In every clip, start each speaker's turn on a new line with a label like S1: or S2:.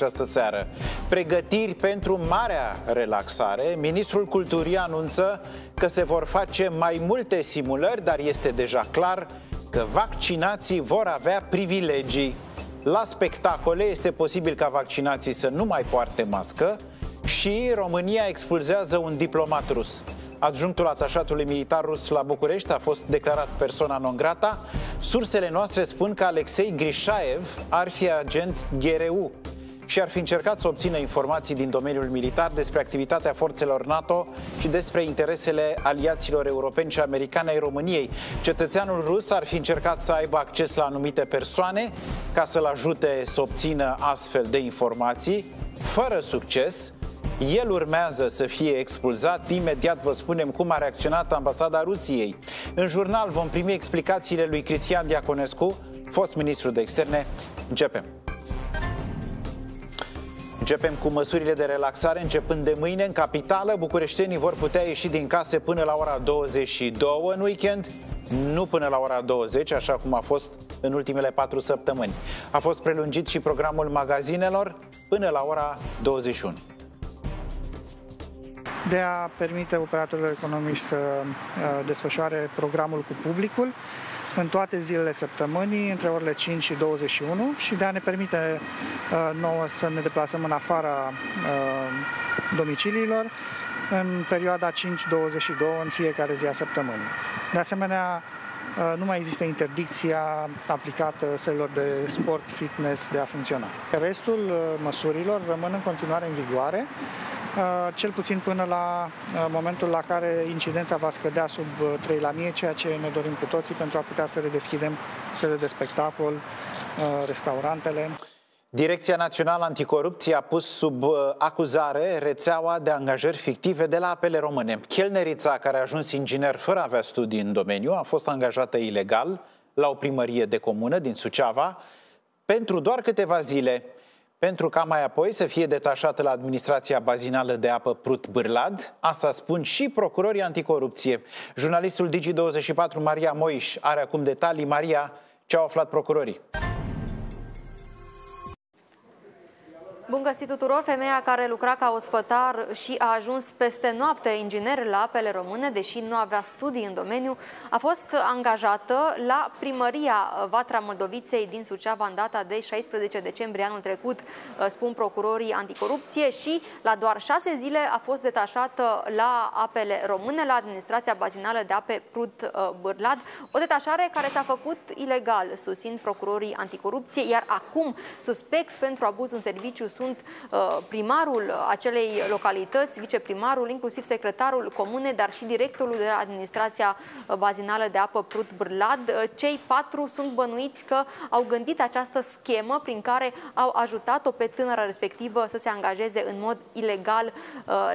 S1: această seară. Pregătiri pentru marea relaxare. Ministrul Culturii anunță că se vor face mai multe simulări, dar este deja clar că vaccinații vor avea privilegii. La spectacole este posibil ca vaccinații să nu mai poarte mască și România expulzează un diplomat rus. Adjunctul atașatului militar rus la București a fost declarat persoana non grata. Sursele noastre spun că Alexei Grishaev ar fi agent GRU și ar fi încercat să obțină informații din domeniul militar despre activitatea forțelor NATO și despre interesele aliaților europeni și americane ai României. Cetățeanul rus ar fi încercat să aibă acces la anumite persoane ca să-l ajute să obțină astfel de informații, fără succes. El urmează să fie expulzat. Imediat vă spunem cum a reacționat ambasada Rusiei. În jurnal vom primi explicațiile lui Cristian Diaconescu, fost ministru de externe. Începem. Începem cu măsurile de relaxare. Începând de mâine, în capitală, bucureștenii vor putea ieși din case până la ora 22 în weekend, nu până la ora 20, așa cum a fost în ultimele patru săptămâni. A fost prelungit și programul magazinelor până la ora 21
S2: de a permite operatorilor economici să uh, desfășoare programul cu publicul în toate zilele săptămânii, între orele 5 și 21 și de a ne permite uh, nouă să ne deplasăm în afara uh, domiciliilor în perioada 5-22 în fiecare zi a săptămânii. De asemenea, uh, nu mai există interdicția aplicată sălilor de sport, fitness de a funcționa. Restul uh, măsurilor rămân în continuare în vigoare Uh, cel puțin până la uh, momentul la care incidența va scădea sub 3 uh, la mie, ceea ce ne dorim cu toții pentru a putea să redeschidem sele de spectacol, restaurantele.
S1: Direcția Națională Anticorupție a pus sub acuzare rețeaua de angajări fictive de la apele române. Chelnerița, care a ajuns inginer fără a avea studii în domeniu, a fost angajată ilegal la o primărie de comună din Suceava pentru doar câteva zile pentru ca mai apoi să fie detașată la administrația bazinală de apă Prut-Bârlad. Asta spun și procurorii anticorupție. Jurnalistul Digi24 Maria Moiș are acum detalii. Maria, ce au aflat procurorii?
S3: Bun găsit tuturor! Femeia care lucra ca ospătar și a ajuns peste noapte inginer la apele române, deși nu avea studii în domeniu, a fost angajată la primăria Vatra Moldoviței din Suceava în data de 16 decembrie anul trecut, spun procurorii anticorupție și la doar șase zile a fost detașată la apele române, la administrația bazinală de ape Prut Bârlad, o detașare care s-a făcut ilegal, susțin procurorii anticorupție, iar acum suspecți pentru abuz în serviciu sunt uh, primarul acelei localități, viceprimarul, inclusiv secretarul comune, dar și directorul de la administrația uh, bazinală de apă Prut Bârlad. Uh, cei patru sunt bănuiți că au gândit această schemă prin care au ajutat-o pe tânăra respectivă să se angajeze în mod ilegal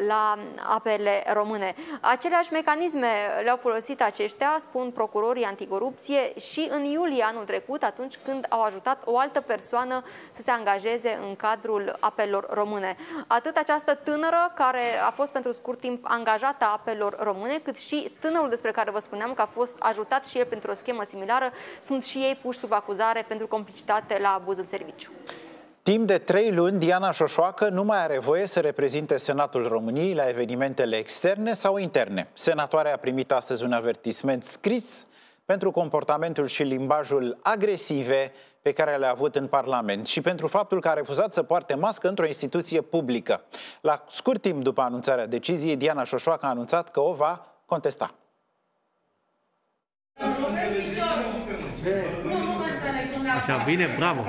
S3: la apele române. Aceleași mecanisme le-au folosit aceștia, spun procurorii anticorupție, și în iulie anul trecut, atunci când au ajutat o altă persoană să se angajeze în cadrul apelor române. Atât această tânără care a fost pentru scurt timp angajată a apelor române, cât și tânărul despre care vă spuneam că a fost ajutat și el pentru o schemă similară, sunt și ei puși sub acuzare pentru complicitate la abuz în serviciu.
S1: Timp de trei luni, Diana Șoșoacă nu mai are voie să reprezinte Senatul României la evenimentele externe sau interne. Senatoarea a primit astăzi un avertisment scris pentru comportamentul și limbajul agresive pe care le-a avut în Parlament și pentru faptul că a refuzat să poarte mască într-o instituție publică. La scurt timp după anunțarea deciziei, Diana Șoșoacă a anunțat că o va contesta.
S4: Așa, bine, bravo!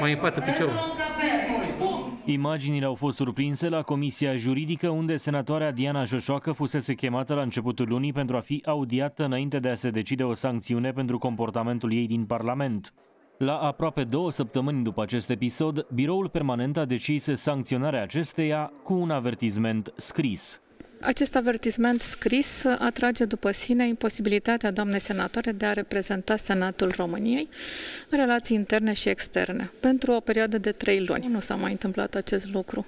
S4: Mai în față piciorul.
S5: Imaginile au fost surprinse la Comisia Juridică, unde senatoarea Diana Joșoacă fusese chemată la începutul lunii pentru a fi audiată înainte de a se decide o sancțiune pentru comportamentul ei din Parlament. La aproape două săptămâni după acest episod, biroul permanent a decis sancționarea acesteia cu un avertizment scris.
S6: Acest avertisment scris atrage după sine imposibilitatea doamnei senatoare de a reprezenta Senatul României în relații interne și externe pentru o perioadă de trei luni. Nu s-a mai întâmplat acest lucru.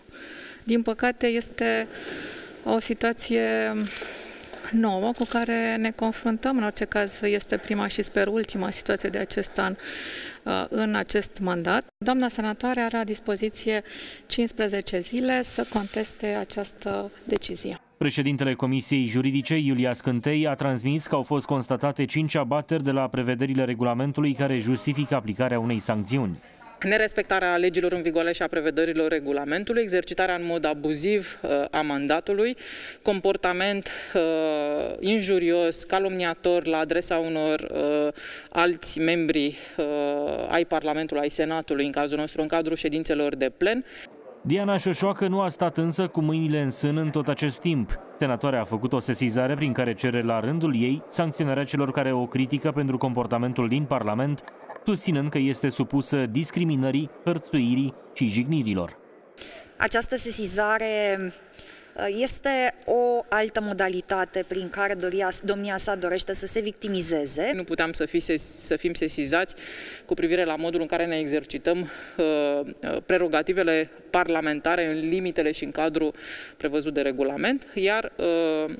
S6: Din păcate, este o situație nouă cu care ne confruntăm. În orice caz, este prima și sper ultima situație de acest an uh, în acest mandat. Doamna senatoare are la dispoziție 15 zile să conteste această decizie.
S5: Președintele Comisiei Juridice, Iulia Scântei, a transmis că au fost constatate cinci abateri de la prevederile regulamentului care justifică aplicarea unei sancțiuni
S7: nerespectarea legilor în vigoare și a prevederilor regulamentului, exercitarea în mod abuziv uh, a mandatului, comportament uh, injurios, calomniator la adresa unor uh, alți membri uh, ai Parlamentului, ai Senatului, în cazul nostru, în cadrul ședințelor de plen.
S5: Diana Șoșoacă nu a stat însă cu mâinile în sân în tot acest timp. Senatoarea a făcut o sesizare prin care cere la rândul ei sancționarea celor care o critică pentru comportamentul din Parlament, susținând că este supusă discriminării, hărțuirii și jignirilor.
S8: Această sesizare uh, este o altă modalitate prin care doria, domnia sa dorește să se victimizeze.
S7: Nu puteam să, fi, să fim sesizați cu privire la modul în care ne exercităm uh, uh, prerogativele parlamentare în limitele și în cadrul prevăzut de regulament, iar uh,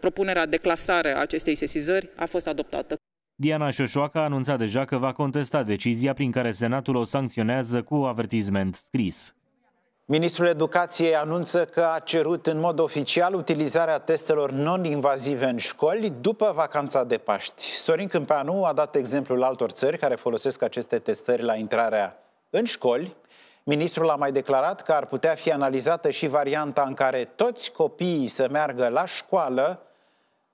S7: propunerea de clasare a acestei sesizări a fost adoptată.
S5: Diana Șoșoacă a anunțat deja că va contesta decizia prin care Senatul o sancționează cu avertizment scris.
S1: Ministrul Educației anunță că a cerut în mod oficial utilizarea testelor non-invazive în școli după vacanța de Paști. Sorin Câmpeanu a dat exemplul altor țări care folosesc aceste testări la intrarea în școli. Ministrul a mai declarat că ar putea fi analizată și varianta în care toți copiii să meargă la școală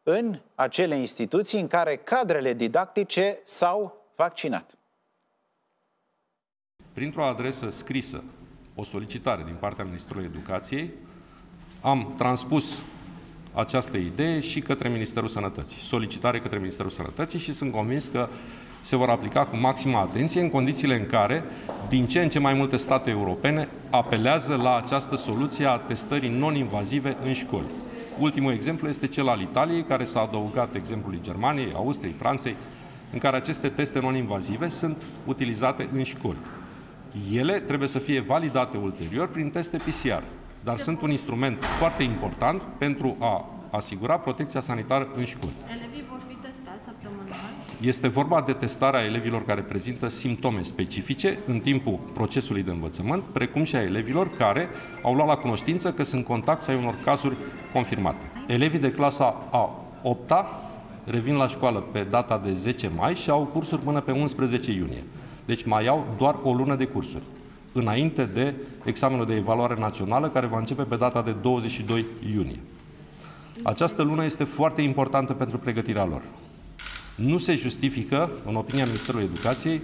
S1: în acele instituții în care cadrele didactice s-au vaccinat.
S9: Printr-o adresă scrisă, o solicitare din partea Ministrului Educației, am transpus această idee și către Ministerul Sănătății, solicitare către Ministerul Sănătății și sunt convins că se vor aplica cu maximă atenție în condițiile în care din ce în ce mai multe state europene apelează la această soluție a testării non-invazive în școli. Ultimul exemplu este cel al Italiei, care s-a adăugat exemplului Germaniei, Austriei, Franței, în care aceste teste non-invazive sunt utilizate în școli. Ele trebuie să fie validate ulterior prin teste PCR, dar sunt un instrument foarte important pentru a asigura protecția sanitară în școli. Elevii vor fi testați săptămânal? Este vorba de testarea elevilor care prezintă simptome specifice în timpul procesului de învățământ, precum și a elevilor care au luat la cunoștință că sunt contacti ai unor cazuri confirmate. Elevii de clasa a 8-a revin la școală pe data de 10 mai și au cursuri până pe 11 iunie. Deci mai au doar o lună de cursuri, înainte de examenul de evaluare națională, care va începe pe data de 22 iunie. Această lună este foarte importantă pentru pregătirea lor. Nu se justifică, în opinia Ministerului Educației,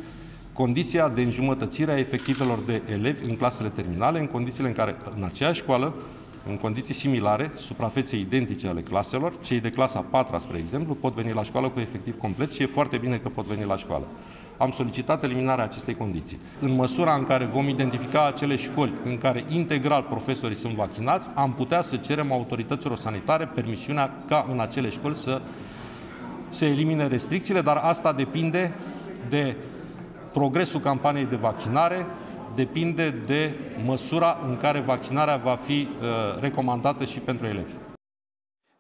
S9: condiția de înjumătățire a efectivelor de elevi în clasele terminale, în condițiile în care, în aceeași școală, în condiții similare, suprafețe identice ale claselor, cei de clasa 4 spre exemplu, pot veni la școală cu efectiv complet și e foarte bine că pot veni la școală. Am solicitat eliminarea acestei condiții. În măsura în care vom identifica acele școli în care integral profesorii sunt vaccinați, am putea să cerem autorităților sanitare permisiunea ca în acele școli să se elimine restricțiile, dar asta depinde de progresul campaniei de vaccinare, depinde de măsura în care vaccinarea va fi uh, recomandată și pentru elevi.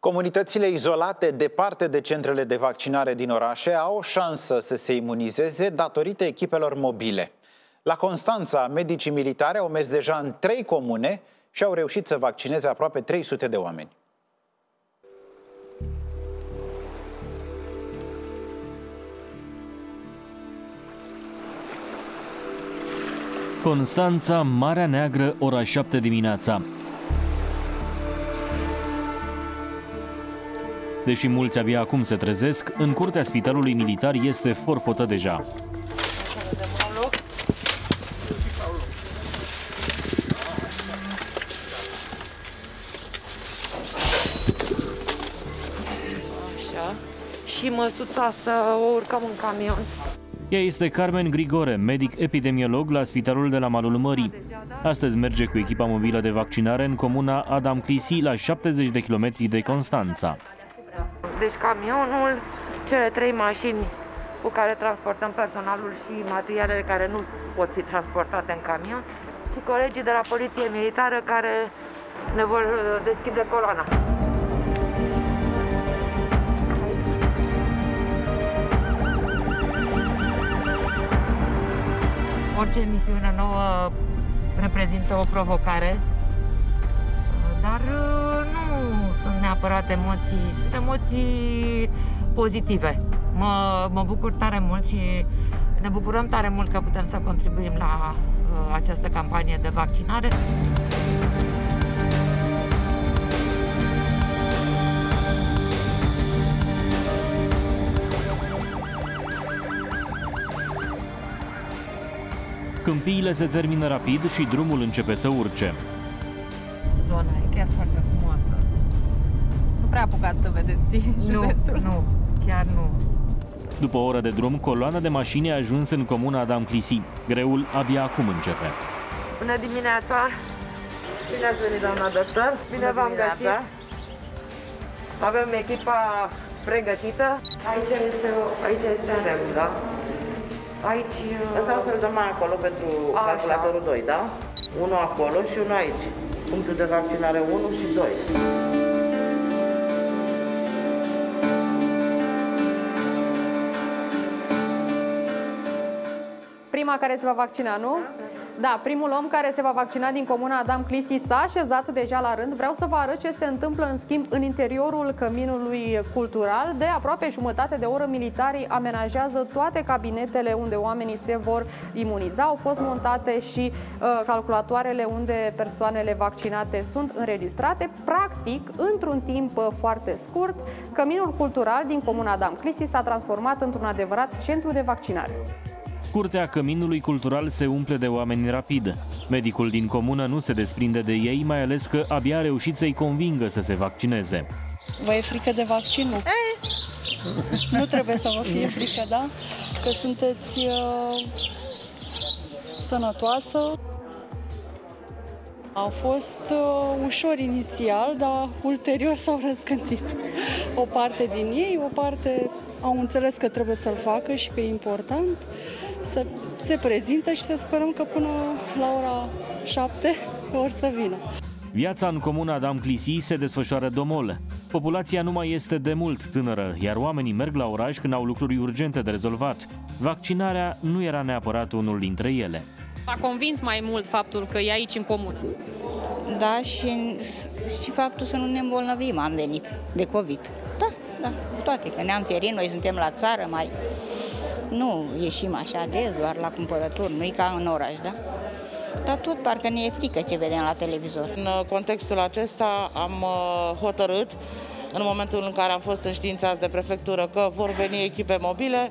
S1: Comunitățile izolate departe de centrele de vaccinare din orașe au o șansă să se imunizeze datorită echipelor mobile. La Constanța, medicii militari au mers deja în trei comune și au reușit să vaccineze aproape 300 de oameni.
S5: Constanța, Marea Neagră, ora 7 dimineața. Deși mulți abia acum se trezesc, în curtea spitalului militar este forfotă deja.
S10: Așa. Și măsuța să o urcăm în camion.
S5: Ea este Carmen Grigore, medic epidemiolog la Spitalul de la Malul Mării. Astăzi merge cu echipa mobilă de vaccinare în comuna Adam Clisi, la 70 de kilometri de Constanța.
S10: Deci camionul, cele trei mașini cu care transportăm personalul și materialele care nu pot fi transportate în camion și colegii de la Poliție Militară care ne vor uh, deschide coloana. Orice misiune nouă reprezintă o provocare, dar uh, nu sunt neapărat emoții, sunt emoții pozitive. Mă, mă bucur tare mult și ne bucurăm tare mult că putem să contribuim la uh, această campanie de vaccinare.
S5: Câmpiile se termină rapid și drumul începe să urce.
S11: Prea apucați să vedeți
S10: nu,
S11: județul.
S10: Nu, chiar nu.
S5: După o oră de drum, coloana de mașini a ajuns în comuna Adam Clisi. Greul abia acum începe.
S10: Bună dimineața! Bine ați venit, doamna doctor! Bine v-am găsit! Avem echipa pregătită. Aici este, aici este în regulă. Aici...
S12: Asta o să-l dăm mai acolo pentru Așa. calculatorul 2, da? Unul acolo și unul aici. Punctul de vaccinare 1 și 2.
S11: Prima care se va vaccina, nu? Da, primul om care se va vaccina din comuna Adam Clisi s-a așezat deja la rând. Vreau să vă arăt ce se întâmplă în schimb în interiorul căminului cultural. De aproape jumătate de oră militarii amenajează toate cabinetele unde oamenii se vor imuniza. Au fost montate și uh, calculatoarele unde persoanele vaccinate sunt înregistrate. Practic, într-un timp uh, foarte scurt, căminul cultural din comuna Adam Clisi s-a transformat într-un adevărat centru de vaccinare.
S5: Curtea Căminului Cultural se umple de oameni rapid. Medicul din comună nu se desprinde de ei, mai ales că abia a reușit să-i convingă să se vaccineze.
S13: Vă e frică de vaccin? Nu. Nu trebuie să vă fie frică, da? Că sunteți uh, sănătoasă. A fost uh, ușor inițial, dar ulterior s-au răzgândit. O parte din ei, o parte au înțeles că trebuie să-l facă și că e important să se prezintă și să sperăm că până la ora 7 or să vină.
S5: Viața în comuna Adam Clisi se desfășoară domol. Populația nu mai este de mult tânără, iar oamenii merg la oraș când au lucruri urgente de rezolvat. Vaccinarea nu era neapărat unul dintre ele.
S11: A convins mai mult faptul că e aici în comună.
S14: Da, și, și faptul să nu ne îmbolnăvim am venit de COVID. Da, da, toate, că ne-am ferit, noi suntem la țară, mai nu ieșim așa des, doar la cumpărături, nu e ca în oraș, da? Dar tot parcă ne e frică ce vedem la televizor.
S12: În uh, contextul acesta am uh, hotărât, în momentul în care am fost înștiințați de prefectură că vor veni echipe mobile,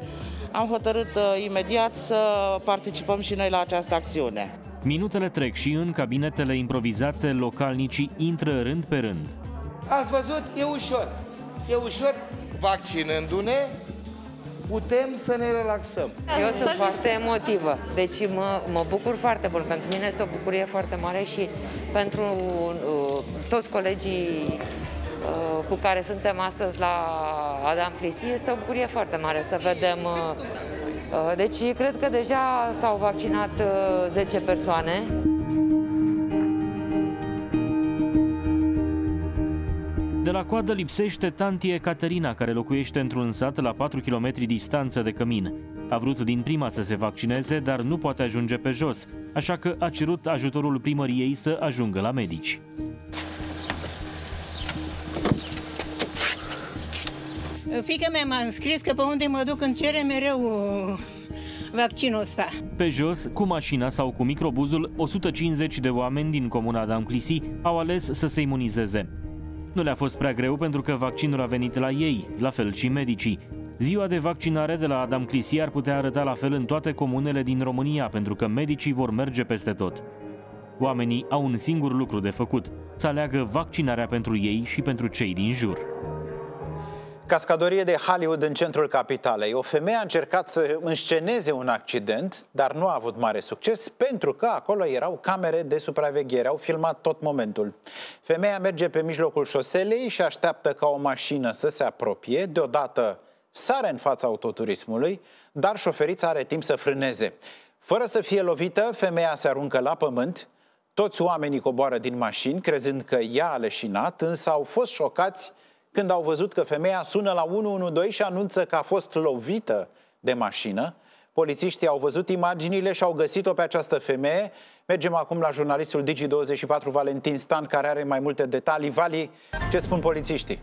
S12: am hotărât uh, imediat să participăm și noi la această acțiune.
S5: Minutele trec și în cabinetele improvizate, localnicii intră rând pe rând.
S15: Ați văzut? E ușor. E ușor. Vaccinându-ne, putem să ne relaxăm.
S10: Eu sunt foarte emotivă, deci mă, mă bucur foarte mult. Pentru mine este o bucurie foarte mare și pentru uh, toți colegii uh, cu care suntem astăzi la Adam Clisi este o bucurie foarte mare să vedem uh, uh deci cred că deja s-au vaccinat 10 uh, persoane.
S5: De la coadă lipsește tantie Caterina, care locuiește într-un sat la 4 km distanță de cămin. A vrut din prima să se vaccineze, dar nu poate ajunge pe jos, așa că a cerut ajutorul primăriei să ajungă la medici.
S16: Fica mea m-a înscris că pe unde mă duc îmi cere mereu uh, vaccinul ăsta.
S5: Pe jos, cu mașina sau cu microbuzul, 150 de oameni din comuna Danclisi au ales să se imunizeze. Nu le-a fost prea greu pentru că vaccinul a venit la ei, la fel și medicii. Ziua de vaccinare de la Adam Clisi ar putea arăta la fel în toate comunele din România, pentru că medicii vor merge peste tot. Oamenii au un singur lucru de făcut, să aleagă vaccinarea pentru ei și pentru cei din jur.
S1: Cascadorie de Hollywood în centrul capitalei. O femeie a încercat să însceneze un accident, dar nu a avut mare succes pentru că acolo erau camere de supraveghere, au filmat tot momentul. Femeia merge pe mijlocul șoselei și așteaptă ca o mașină să se apropie, deodată sare în fața autoturismului, dar șoferița are timp să frâneze. Fără să fie lovită, femeia se aruncă la pământ, toți oamenii coboară din mașini, crezând că ea a leșinat, însă au fost șocați când au văzut că femeia sună la 112 și anunță că a fost lovită de mașină. Polițiștii au văzut imaginile și au găsit-o pe această femeie. Mergem acum la jurnalistul Digi24 Valentin Stan, care are mai multe detalii. Vali, ce spun polițiștii?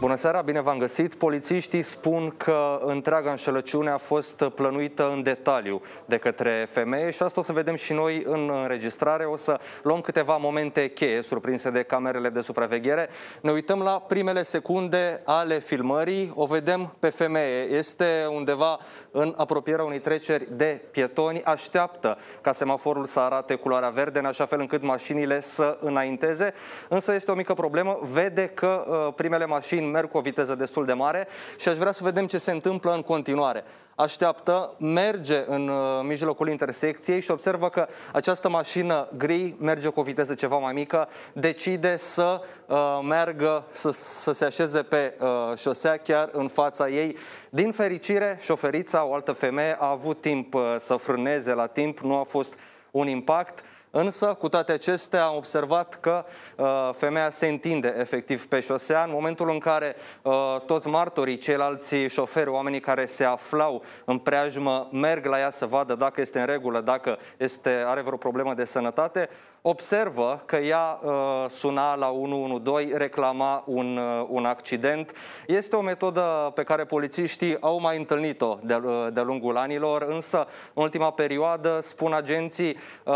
S17: Bună seara, bine v-am găsit. Polițiștii spun că întreaga înșelăciune a fost plănuită în detaliu de către femeie și asta o să vedem și noi în înregistrare. O să luăm câteva momente cheie surprinse de camerele de supraveghere. Ne uităm la primele secunde ale filmării. O vedem pe femeie. Este undeva în apropierea unei treceri de pietoni. Așteaptă ca semaforul să arate culoarea verde, în așa fel încât mașinile să înainteze. Însă este o mică problemă. Vede că uh, primele mașini merg cu o viteză destul de mare și aș vrea să vedem ce se întâmplă în continuare. Așteaptă, merge în uh, mijlocul intersecției și observă că această mașină gri merge cu o viteză ceva mai mică, decide să uh, meargă, să, să se așeze pe uh, șosea chiar în fața ei. Din fericire, șoferița, o altă femeie, a avut timp uh, să frâneze la timp, nu a fost un impact. Însă, cu toate acestea, am observat că uh, femeia se întinde efectiv pe șosea. În momentul în care uh, toți martorii, ceilalți șoferi, oamenii care se aflau în preajmă, merg la ea să vadă dacă este în regulă, dacă este, are vreo problemă de sănătate, observă că ea uh, suna la 112, reclama un, uh, un accident. Este o metodă pe care polițiștii au mai întâlnit-o de, uh, de lungul anilor, însă în ultima perioadă, spun agenții, uh,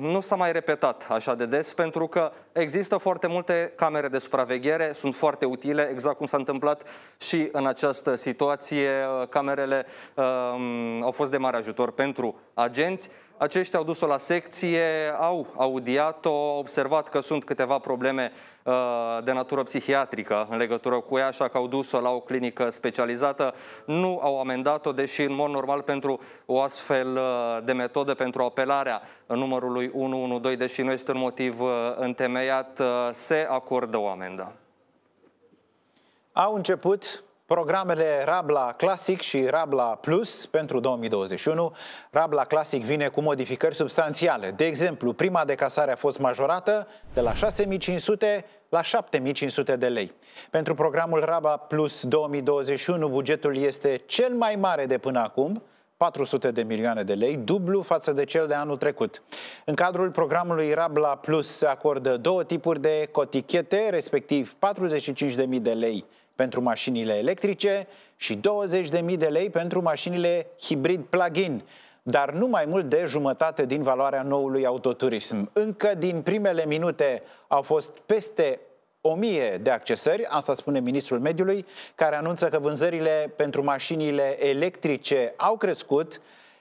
S17: nu s-a mai repetat așa de des, pentru că există foarte multe camere de supraveghere, sunt foarte utile, exact cum s-a întâmplat și în această situație. Uh, camerele uh, au fost de mare ajutor pentru agenți. Aceștia au dus-o la secție, au audiat-o, au observat că sunt câteva probleme uh, de natură psihiatrică în legătură cu ea, așa că au dus-o la o clinică specializată. Nu au amendat-o, deși în mod normal pentru o astfel uh, de metodă, pentru apelarea numărului 112, deși nu este un motiv uh, întemeiat, uh, se acordă o amendă.
S1: Au început programele Rabla Classic și Rabla Plus pentru 2021. Rabla Classic vine cu modificări substanțiale. De exemplu, prima de casare a fost majorată de la 6500 la 7500 de lei. Pentru programul Rabla Plus 2021, bugetul este cel mai mare de până acum, 400 de milioane de lei, dublu față de cel de anul trecut. În cadrul programului Rabla Plus se acordă două tipuri de cotichete, respectiv 45.000 de lei pentru mașinile electrice și 20.000 de lei pentru mașinile hibrid plug-in, dar nu mai mult de jumătate din valoarea noului autoturism. Încă din primele minute au fost peste 1000 de accesări, asta spune ministrul mediului, care anunță că vânzările pentru mașinile electrice au crescut,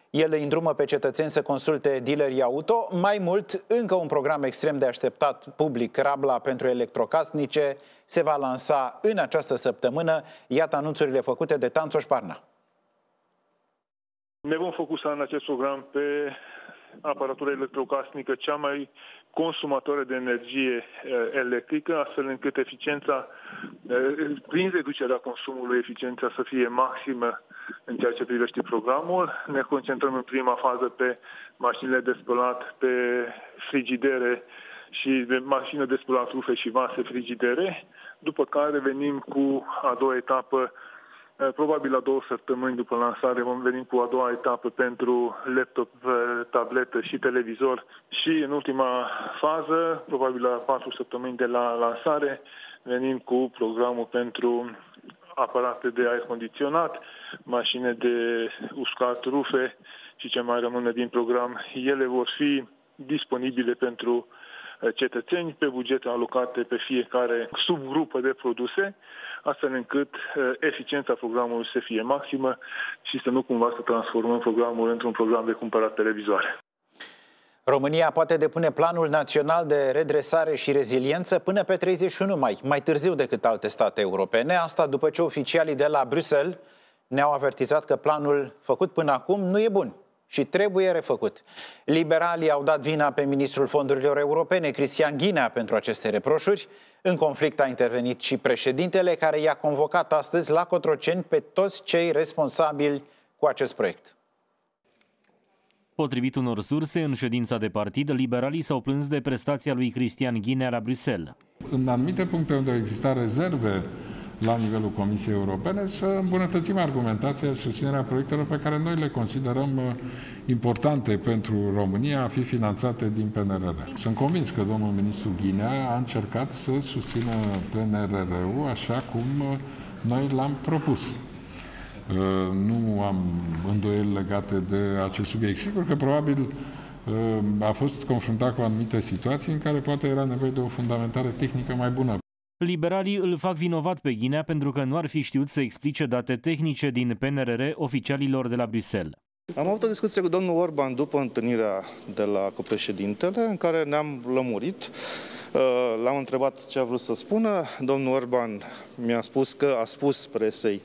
S1: el îi îndrumă pe cetățeni să consulte dealerii auto. Mai mult, încă un program extrem de așteptat public, Rabla pentru electrocasnice, se va lansa în această săptămână. Iată anunțurile făcute de Tanțoș Parna.
S18: Ne vom focusa în acest program pe aparatura electrocasnică cea mai consumatoare de energie eh, electrică, astfel încât eficiența, eh, prin reducerea consumului, eficiența să fie maximă în ceea ce privește programul. Ne concentrăm în prima fază pe mașinile de spălat, pe frigidere și de mașină de spălat rufe și vase frigidere, după care venim cu a doua etapă Eh, probabil la două săptămâni după lansare vom veni cu a doua etapă pentru laptop, eh, tabletă și televizor și în ultima fază, probabil la patru săptămâni de la lansare, venim cu programul pentru aparate de aer condiționat, mașini de uscat rufe și ce mai rămâne din program. Ele vor fi disponibile pentru eh, cetățeni pe bugete alocate pe fiecare subgrupă de produse astfel încât uh, eficiența programului să fie maximă și să nu cumva să transformăm programul într-un program de cumpărat televizoare.
S1: România poate depune planul național de redresare și reziliență până pe 31 mai, mai târziu decât alte state europene. Asta după ce oficialii de la Bruxelles ne-au avertizat că planul făcut până acum nu e bun și trebuie refăcut. Liberalii au dat vina pe ministrul fondurilor europene, Cristian Ghinea, pentru aceste reproșuri. În conflict a intervenit și președintele, care i-a convocat astăzi la Cotroceni pe toți cei responsabili cu acest proiect.
S5: Potrivit unor surse, în ședința de partid, liberalii s-au plâns de prestația lui Cristian Ghinea la Bruxelles.
S19: În anumite puncte unde există rezerve la nivelul Comisiei Europene să îmbunătățim argumentația și susținerea proiectelor pe care noi le considerăm uh, importante pentru România a fi finanțate din PNRR. Sunt convins că domnul ministru Ghinea a încercat să susțină PNRR-ul așa cum uh, noi l-am propus. Uh, nu am îndoieli legate de acest subiect. Sigur că probabil a fost confruntat cu anumite situații în care poate era nevoie de o fundamentare tehnică mai bună.
S5: Liberalii îl fac vinovat pe Ghinea pentru că nu ar fi știut să explice date tehnice din PNRR oficialilor de la Bruxelles.
S20: Am avut o discuție cu domnul Orban după întâlnirea de la copreședintele, în care ne-am lămurit Uh, l-am întrebat ce a vrut să spună. Domnul Orban mi-a spus că a spus presei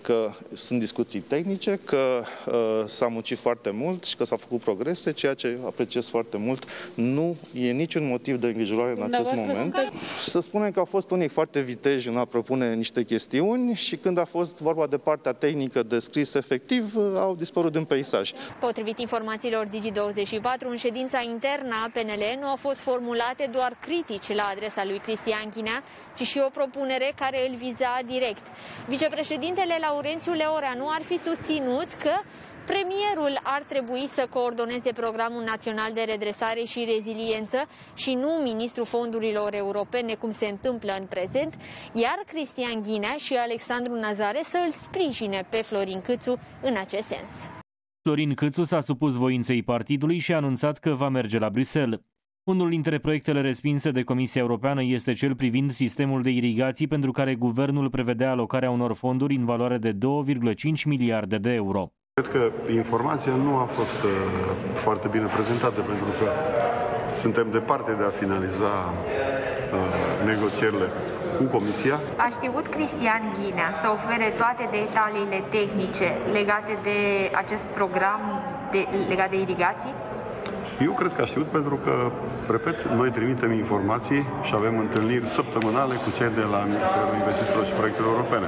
S20: că sunt discuții tehnice, că uh, s-a muncit foarte mult și că s-au făcut progrese, ceea ce apreciez foarte mult. Nu e niciun motiv de îngrijorare în acest moment. Să spunem că au fost unii foarte viteji în a propune niște chestiuni și când a fost vorba de partea tehnică de scris efectiv, uh, au dispărut din peisaj.
S3: Potrivit informațiilor Digi24, în ședința internă a PNL nu au fost formulate doar critici la adresa lui Cristian Ghinea, ci și o propunere care îl viza direct. Vicepreședintele Laurențiu Leoreanu ar fi susținut că Premierul ar trebui să coordoneze Programul Național de Redresare și Reziliență și nu Ministrul Fondurilor Europene, cum se întâmplă în prezent, iar Cristian Ghinea și Alexandru Nazare să îl sprijine pe Florin Câțu în acest sens.
S5: Florin Câțu s-a supus voinței partidului și a anunțat că va merge la Bruxelles. Unul dintre proiectele respinse de Comisia Europeană este cel privind sistemul de irigații pentru care guvernul prevedea alocarea unor fonduri în valoare de 2,5 miliarde de euro.
S21: Cred că informația nu a fost uh, foarte bine prezentată pentru că suntem departe de a finaliza uh, negocierile cu Comisia.
S3: A știut Cristian Ghinea să ofere toate detaliile tehnice legate de acest program de, legat de irigații?
S21: Eu cred că a știut pentru că, repet, noi trimitem informații și avem întâlniri săptămânale cu cei de la Ministerul Investițiilor și Proiectelor Europene.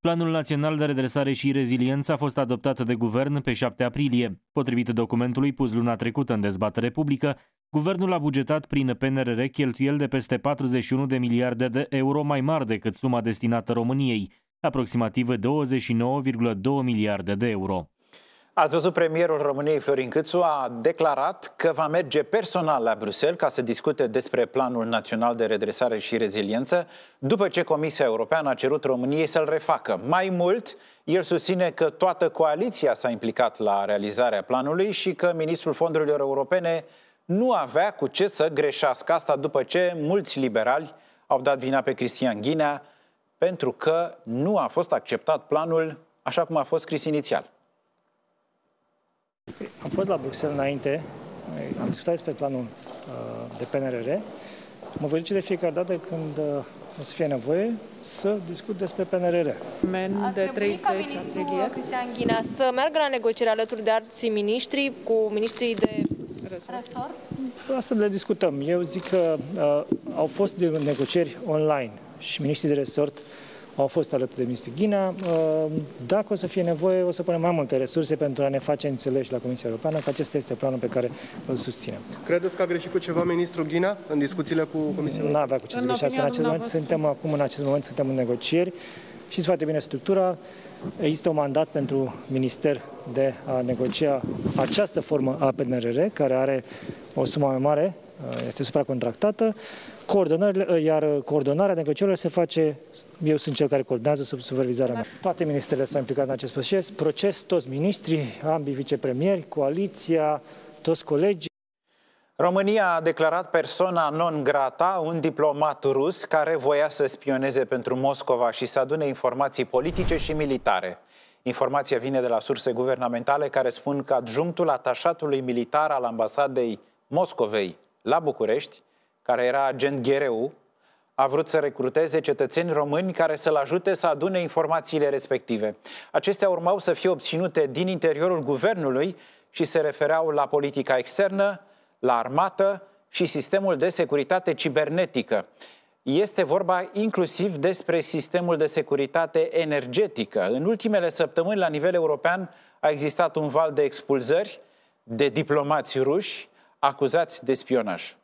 S5: Planul Național de Redresare și Reziliență a fost adoptat de guvern pe 7 aprilie. Potrivit documentului pus luna trecută în dezbatere publică, guvernul a bugetat prin PNRR cheltuieli de peste 41 de miliarde de euro mai mari decât suma destinată României, aproximativ 29,2 miliarde de euro.
S1: Ați văzut premierul României Florin Câțu a declarat că va merge personal la Bruxelles ca să discute despre Planul Național de Redresare și Reziliență, după ce Comisia Europeană a cerut României să-l refacă. Mai mult, el susține că toată coaliția s-a implicat la realizarea planului și că ministrul fondurilor europene nu avea cu ce să greșească asta după ce mulți liberali au dat vina pe Cristian Ghinea pentru că nu a fost acceptat planul așa cum a fost scris inițial.
S22: Am fost la Bruxelles înainte, am discutat despre planul uh, de PNRR. Mă voi duce de fiecare dată când uh, o să fie nevoie să discut despre PNRR.
S11: Men de 30 ca ministrul Cristian Ghinea să meargă la negocieri alături de alții miniștri cu ministrii de resort?
S22: Asta le discutăm. Eu zic că uh, au fost negocieri online și ministrii de resort uh, au fost alături de ministrul Ghina. Uh, dacă o să fie nevoie, o să punem mai multe resurse pentru a ne face înțeleși la Comisia Europeană că acesta este planul pe care îl susținem.
S23: Credeți că a greșit cu ceva ministrul Ghina în discuțiile cu Comisia Europeană?
S22: Nu avea cu ce să greșească în acest moment. Suntem acum, în acest moment, suntem în negocieri. Știți foarte bine structura. Există un mandat pentru minister de a negocia această formă a PNRR, care are o sumă mai mare, uh, este supracontractată, iar coordonarea negocierilor se face eu sunt cel care coordonează sub supervizarea mea. Toate ministerele s-au implicat în acest proces, proces toți ministrii, ambii vicepremieri, coaliția, toți colegii.
S1: România a declarat persona non grata un diplomat rus care voia să spioneze pentru Moscova și să adune informații politice și militare. Informația vine de la surse guvernamentale care spun că adjunctul atașatului militar al ambasadei Moscovei la București, care era agent Ghereu, a vrut să recruteze cetățeni români care să-l ajute să adune informațiile respective. Acestea urmau să fie obținute din interiorul guvernului și se refereau la politica externă, la armată și sistemul de securitate cibernetică. Este vorba inclusiv despre sistemul de securitate energetică. În ultimele săptămâni, la nivel european, a existat un val de expulzări de diplomați ruși acuzați de spionaj.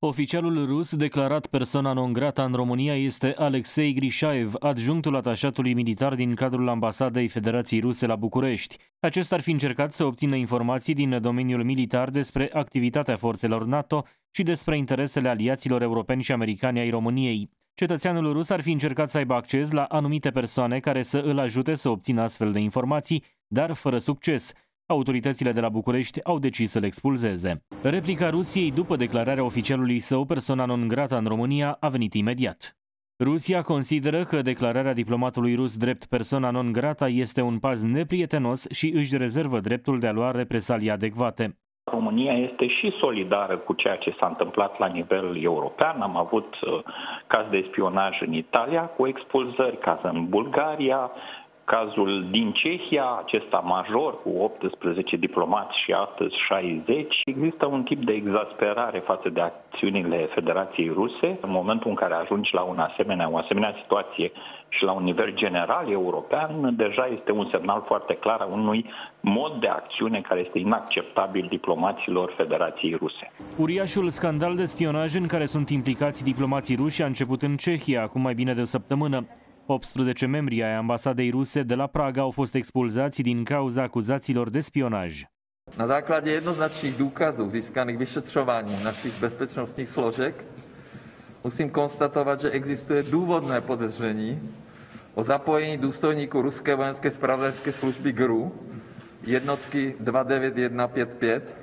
S5: Oficialul rus declarat persoana non grata în România este Alexei Grishaev, adjunctul atașatului militar din cadrul ambasadei Federației Ruse la București. Acesta ar fi încercat să obțină informații din domeniul militar despre activitatea forțelor NATO și despre interesele aliaților europeni și americani ai României. Cetățeanul rus ar fi încercat să aibă acces la anumite persoane care să îl ajute să obțină astfel de informații, dar fără succes. Autoritățile de la București au decis să-l expulzeze. Replica Rusiei după declararea oficialului său persoana non grata în România a venit imediat. Rusia consideră că declararea diplomatului rus drept persoana non grata este un pas neprietenos și își rezervă dreptul de a lua represalii adecvate.
S24: România este și solidară cu ceea ce s-a întâmplat la nivel european. Am avut uh, caz de spionaj în Italia cu expulzări, caz în Bulgaria, Cazul din Cehia, acesta major, cu 18 diplomați și astăzi 60, există un tip de exasperare față de acțiunile Federației Ruse. În momentul în care ajungi la un asemenea, o asemenea situație și la un nivel general european, deja este un semnal foarte clar a unui mod de acțiune care este inacceptabil diplomaților Federației Ruse.
S5: Uriașul scandal de spionaj în care sunt implicați diplomații ruși a început în Cehia acum mai bine de o săptămână. 18 membri ai ambasadei ruse de la Praga au fost expulzați din cauza acuzațiilor de spionaj.
S25: Na základě jednoznačných důkazů získaných vyšetřováním našich bezpečnostních složek musím konstatovat, že existuje důvodné podezření o zapojení důstojníků ruské vojenské spravodajské služby GRU jednotky 29155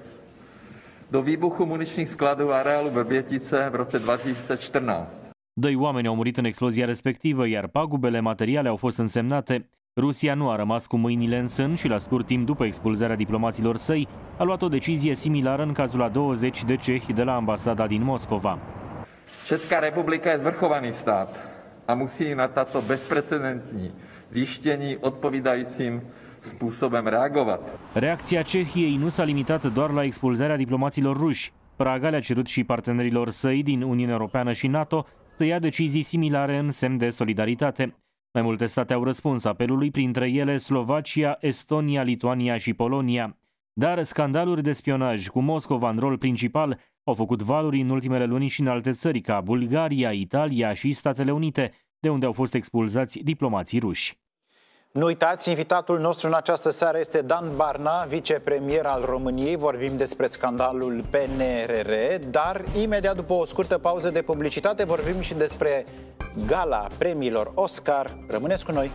S25: do výbuchu muničních skladů areálu Vrbětice v roce 2014.
S5: Doi oameni au murit în explozia respectivă, iar pagubele materiale au fost însemnate. Rusia nu a rămas cu mâinile în sân și la scurt timp după expulzarea diplomaților săi a luat o decizie similară în cazul a 20 de cehi de la ambasada din Moscova.
S25: Česká republika je zvrchovaný stát a musí na tato bezprecedentní zjištění odpovídajícím způsobem reagovat.
S5: Reacția Cehiei nu s-a limitat doar la expulzarea diplomaților ruși. Praga le-a cerut și partenerilor săi din Uniunea Europeană și NATO să ia decizii similare în semn de solidaritate. Mai multe state au răspuns apelului, printre ele Slovacia, Estonia, Lituania și Polonia. Dar scandaluri de spionaj cu Moscova în rol principal au făcut valuri în ultimele luni și în alte țări, ca Bulgaria, Italia și Statele Unite, de unde au fost expulzați diplomații ruși.
S1: Nu uitați, invitatul nostru în această seară este Dan Barna, vicepremier al României. Vorbim despre scandalul PNRR, dar imediat după o scurtă pauză de publicitate vorbim și despre gala premiilor Oscar. Rămâneți cu noi!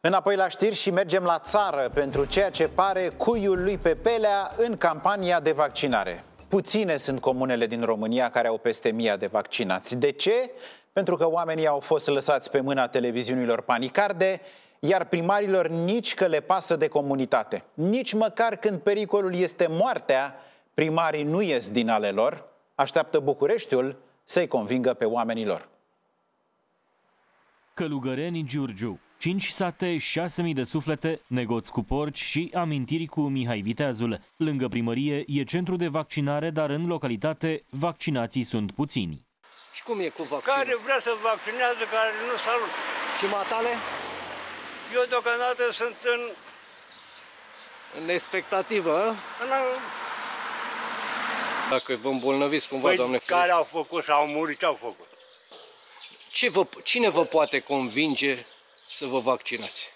S1: Înapoi la știri și mergem la țară pentru ceea ce pare cuiul lui Pepelea în campania de vaccinare. Puține sunt comunele din România care au peste mii de vaccinați. De ce? Pentru că oamenii au fost lăsați pe mâna televiziunilor panicarde, iar primarilor nici că le pasă de comunitate. Nici măcar când pericolul este moartea, primarii nu ies din ale lor, așteaptă Bucureștiul să-i convingă pe oamenii lor.
S5: Călugăreni Giurgiu, 5 sate, 6.000 de suflete, negoți cu porci și amintiri cu Mihai Viteazul. Lângă primărie e centru de vaccinare, dar în localitate vaccinații sunt puțini.
S26: Și cum e cu vaccinul?
S27: Care vrea să vaccinează, care nu salut.
S26: Și matale?
S27: Eu deocamdată sunt în...
S26: În expectativă, în... Dacă vă îmbolnăviți cumva,
S27: păi
S26: doamne
S27: ferește. care au făcut sau au murit, ce au făcut?
S26: Ce vă, cine vă poate convinge să vă vaccinați?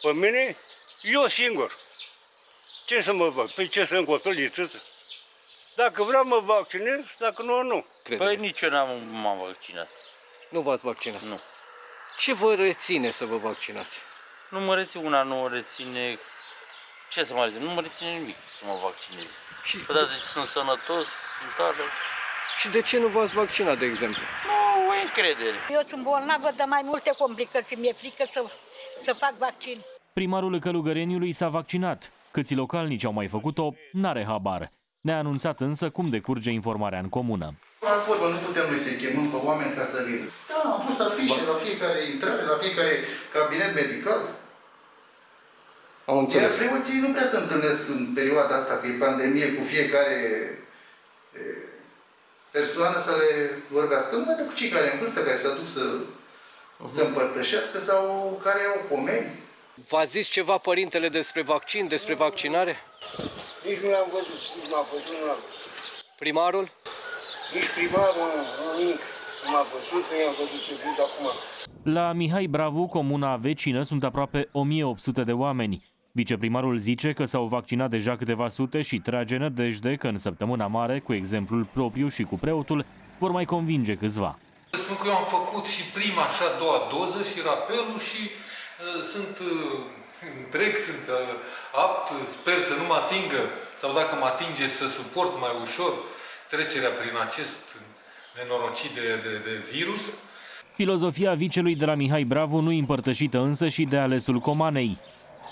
S27: Pe mine? Eu singur. Ce să mă văd? Păi ce să încotoliți? Dacă vreau mă vaccinez, dacă nu, nu.
S28: Crede. Păi nici eu n-am, m-am vaccinat.
S26: Nu v-ați vaccinat?
S28: Nu.
S26: Ce vă reține să vă vaccinați?
S28: Nu mă reține, una nu mă reține... Ce să mă reține? Nu mă reține nimic să mă vaccinez. Și păi, da, deci sunt sănătos, sunt tare.
S26: Și de ce nu v-ați vaccinat, de exemplu?
S28: Nu, e încredere.
S29: Eu sunt bolnavă de mai multe complicații. Mi-e frică să, să fac vaccin.
S5: Primarul Călugăreniului s-a vaccinat. Câți localnici au mai făcut-o, n-are habar. Ne-a anunțat însă cum decurge informarea în comună.
S20: La formă nu putem noi să-i chemăm pe oameni ca să vină. Da, am pus afișe la fiecare intrare, la fiecare cabinet medical.
S26: Am înțeles.
S20: Iar preoții nu prea se întâlnesc în perioada asta, că e pandemie, cu fiecare persoană să le vorbească. Numai cu cei care în vârstă, care se aduc să, uh-huh. să împărtășească sau care au pomeni.
S26: V-a zis ceva părintele despre vaccin, despre vaccinare?
S27: Nici nu l-am văzut, nici m-a văzut, nu l-am văzut.
S26: Primarul?
S30: Nici primarul, nu nimic. Nu m-a văzut, nu i-am văzut pe vid acum.
S5: La Mihai Bravu, comuna vecină, sunt aproape 1800 de oameni. Viceprimarul zice că s-au vaccinat deja câteva sute și trage nădejde că în săptămâna mare, cu exemplul propriu și cu preotul, vor mai convinge câțiva.
S31: Spun că eu am făcut și prima și a doua doză și rapelul și uh, sunt uh, întreg, sunt uh, apt, sper să nu mă atingă sau dacă mă atinge să suport mai ușor trecerea prin acest nenorocit de, de, de virus.
S5: Filozofia vicelui de la Mihai Bravo nu împărtășită însă și de alesul Comanei.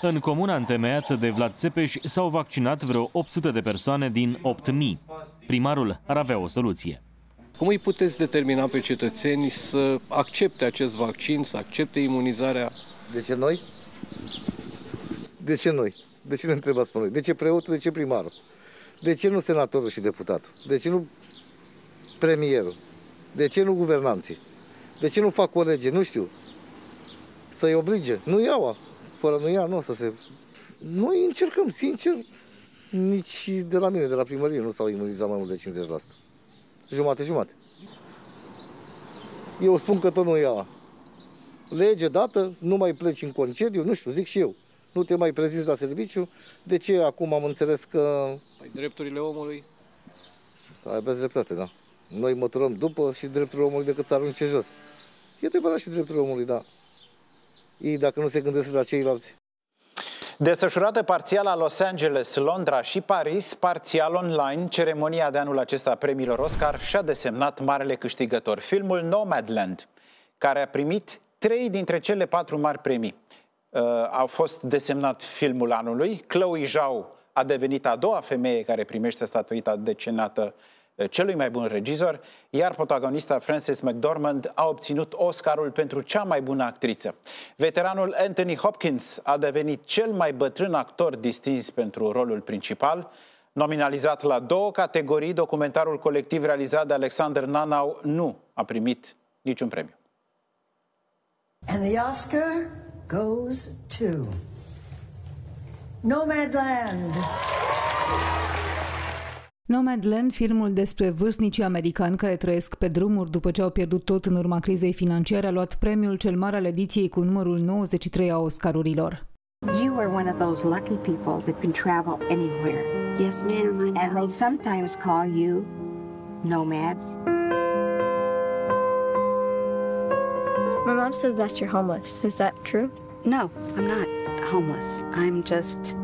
S5: În comuna întemeiată de Vlad Țepeș s-au vaccinat vreo 800 de persoane din 8000. Primarul ar avea o soluție.
S26: Cum îi puteți determina pe cetățeni să accepte acest vaccin, să accepte imunizarea?
S32: De ce noi? De ce noi? De ce ne întrebați pe noi? De ce preotul, de ce primarul? De ce nu senatorul și deputatul? De ce nu premierul? De ce nu guvernanții? De ce nu fac o lege? Nu știu. Să-i oblige. Nu iau. Fără nu ia, nu o să se... Noi încercăm, sincer, nici de la mine, de la primărie, nu s-au imunizat mai mult de 50%. Jumate-jumate. Eu spun că tot nu ia. Lege dată, nu mai pleci în concediu, nu știu, zic și eu. Nu te mai prezinți la serviciu. De ce acum am înțeles că...
S26: Păi drepturile omului?
S32: Aveți dreptate, da. Noi măturăm după și drepturile omului decât să arunce jos. E adevărat și drepturile omului, da. Ei, dacă nu se gândesc la ceilalți.
S1: Desfășurată parțial la Los Angeles, Londra și Paris, parțial online, ceremonia de anul acesta a premiilor Oscar și-a desemnat marele câștigător, filmul Nomadland, care a primit trei dintre cele patru mari premii. Uh, au fost desemnat filmul anului, Chloe Zhao a devenit a doua femeie care primește statuita decenată celui mai bun regizor, iar protagonista Frances McDormand a obținut Oscarul pentru cea mai bună actriță. Veteranul Anthony Hopkins a devenit cel mai bătrân actor distins pentru rolul principal, Nominalizat la două categorii, documentarul colectiv realizat de Alexander Nanau nu a primit niciun premiu.
S33: And the Oscar goes to Nomadland.
S34: Nomadland, filmul despre vârstnicii americani care trăiesc pe drumuri după ce au pierdut tot în urma crizei financiare, a luat premiul cel mare al ediției cu numărul 93 a Oscarurilor.
S35: You are one of those lucky people that can travel anywhere.
S34: Yes, ma'am.
S35: And they sometimes call you nomads.
S36: My mom says that you're homeless. Is that true?
S35: No, I'm not homeless. I'm just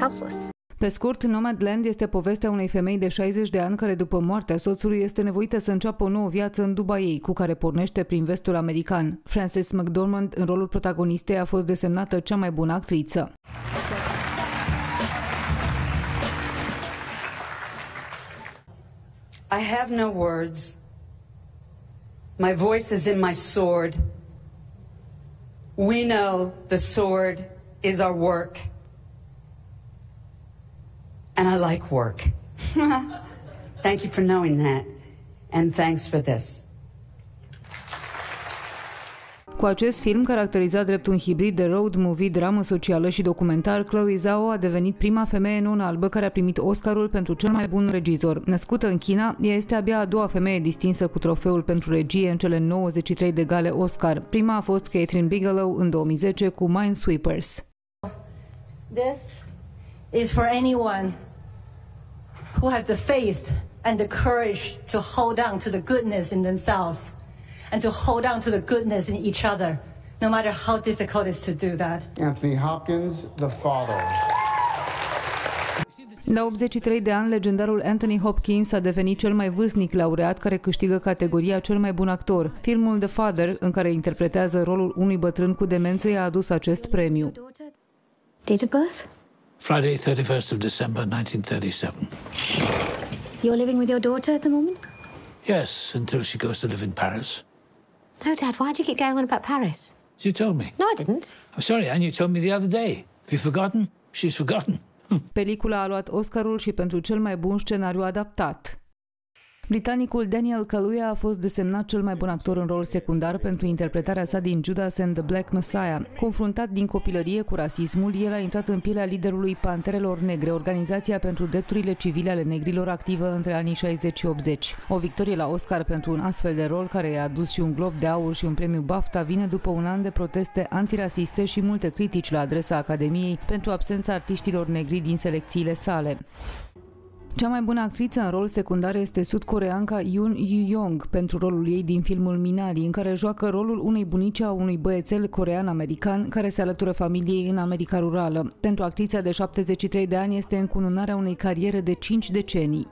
S35: houseless.
S34: Pe scurt, Nomadland este povestea unei femei de 60 de ani care după moartea soțului este nevoită să înceapă o nouă viață în Dubai, cu care pornește prin vestul american. Frances McDormand, în rolul protagonistei, a fost desemnată cea mai bună actriță.
S37: I have no words. My voice is in my sword. We know the sword is our work. and I like work. Thank you for knowing that, and thanks for this.
S34: Cu acest film, caracterizat drept un hibrid de road movie, dramă socială și documentar, Chloe Zhao a devenit prima femeie non-albă care a primit Oscarul pentru cel mai bun regizor. Născută în China, ea este abia a doua femeie distinsă cu trofeul pentru regie în cele 93 de gale Oscar. Prima a fost Catherine Bigelow în 2010 cu Minesweepers.
S33: This is for anyone who have the faith and the courage to hold on to the goodness in themselves and to hold on to the goodness in each other, no matter how difficult it is to do that.
S38: Anthony Hopkins, the father.
S34: La 83 de ani, legendarul Anthony Hopkins a devenit cel mai vârstnic laureat care câștigă categoria cel mai bun actor. Filmul The Father, în care interpretează rolul unui bătrân cu demență, i-a adus acest premiu.
S36: Date of birth?
S39: Friday, 31st of December, 1937.
S36: You're living with your daughter at the moment?
S39: Yes, until she goes to live in Paris.
S36: No, Dad, why do you keep going on about Paris?
S39: You told me.
S36: No, I didn't.
S39: I'm sorry, Anne, you told me the other day. Have you forgotten? She's forgotten.
S34: Pelicula a luat Oscarul și pentru cel mai bun scenariu adaptat. Britanicul Daniel Kaluuya a fost desemnat cel mai bun actor în rol secundar pentru interpretarea sa din Judas and the Black Messiah. Confruntat din copilărie cu rasismul, el a intrat în pielea liderului Panterelor Negre, organizația pentru drepturile civile ale negrilor activă între anii 60 și 80. O victorie la Oscar pentru un astfel de rol, care i-a adus și un glob de aur și un premiu BAFTA, vine după un an de proteste antirasiste și multe critici la adresa Academiei pentru absența artiștilor negri din selecțiile sale. Cea mai bună actriță în rol secundar este sudcoreanca Yoon Yoo-young pentru rolul ei din filmul Minari, în care joacă rolul unei bunice a unui băiețel corean-american care se alătură familiei în America rurală. Pentru actrița de 73 de ani este încununarea unei cariere de 5 decenii.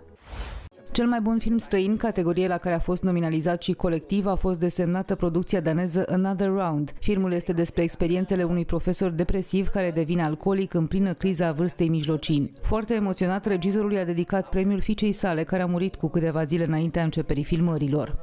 S34: Cel mai bun film străin, categorie la care a fost nominalizat și colectiv, a fost desemnată producția daneză Another Round. Filmul este despre experiențele unui profesor depresiv care devine alcoolic în plină criza vârstei mijlocii. Foarte emoționat, regizorul i-a dedicat premiul fiicei sale, care a murit cu câteva zile înaintea începerii filmărilor.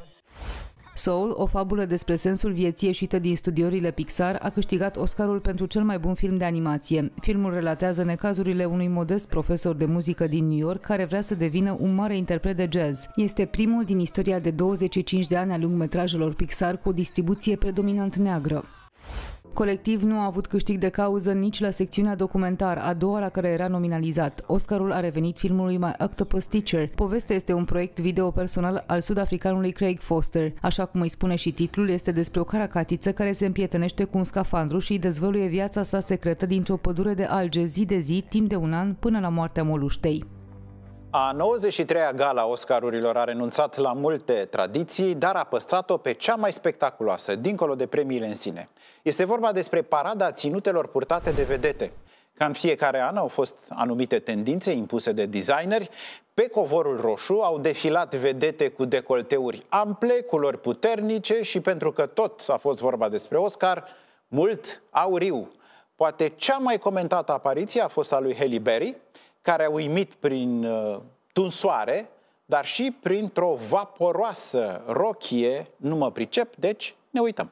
S34: Soul, o fabulă despre sensul vieții ieșită din studiorile Pixar, a câștigat Oscarul pentru cel mai bun film de animație. Filmul relatează necazurile unui modest profesor de muzică din New York care vrea să devină un mare interpret de jazz. Este primul din istoria de 25 de ani a lungmetrajelor Pixar cu o distribuție predominant neagră. Colectiv nu a avut câștig de cauză nici la secțiunea documentar, a doua la care era nominalizat. Oscarul a revenit filmului My Octopus Teacher. Povestea este un proiect video personal al sud-africanului Craig Foster. Așa cum îi spune și titlul, este despre o caracatiță care se împrietenește cu un scafandru și îi dezvăluie viața sa secretă dintr-o pădure de alge zi de zi, timp de un an, până la moartea moluștei.
S1: A 93-a gala Oscarurilor a renunțat la multe tradiții, dar a păstrat-o pe cea mai spectaculoasă, dincolo de premiile în sine. Este vorba despre parada ținutelor purtate de vedete. Ca în fiecare an au fost anumite tendințe impuse de designeri. Pe covorul roșu au defilat vedete cu decolteuri ample, culori puternice și pentru că tot a fost vorba despre Oscar, mult auriu. Poate cea mai comentată apariție a fost a lui Halle Berry, care a uimit prin uh, tunsoare, dar și printr-o vaporoasă rochie, nu mă pricep, deci ne uităm.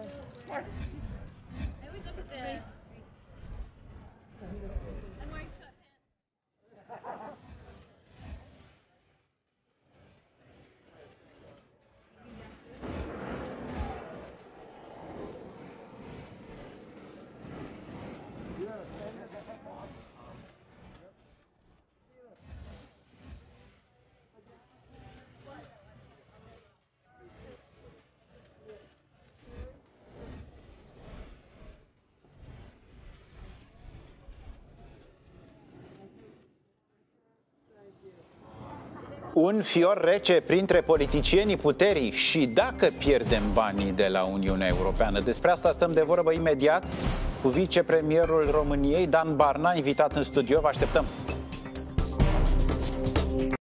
S1: Un fior rece printre politicienii puterii și dacă pierdem banii de la Uniunea Europeană. Despre asta stăm de vorbă imediat cu vicepremierul României, Dan Barna, invitat în studio. Vă așteptăm!